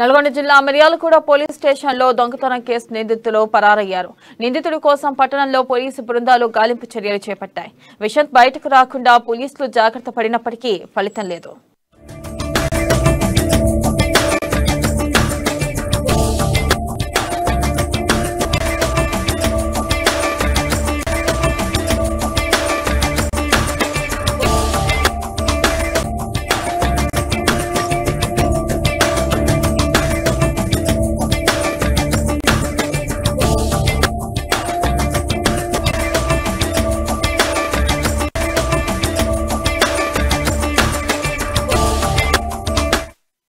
నల్గొండ జిల్లా మిర్యాలగూడ పోలీస్ స్టేషన్లో దొంగతనం కేసు నిందితులు పరారయ్యారు. నిందితుడి కోసం పట్టణంలో పోలీసు బృందాలు గాలింపు చర్యలు చేపట్టాయి. విషంత్ బయటకు రాకుండా పోలీసులు జాగ్రత్త పడినప్పటికీ ఫలితం లేదు.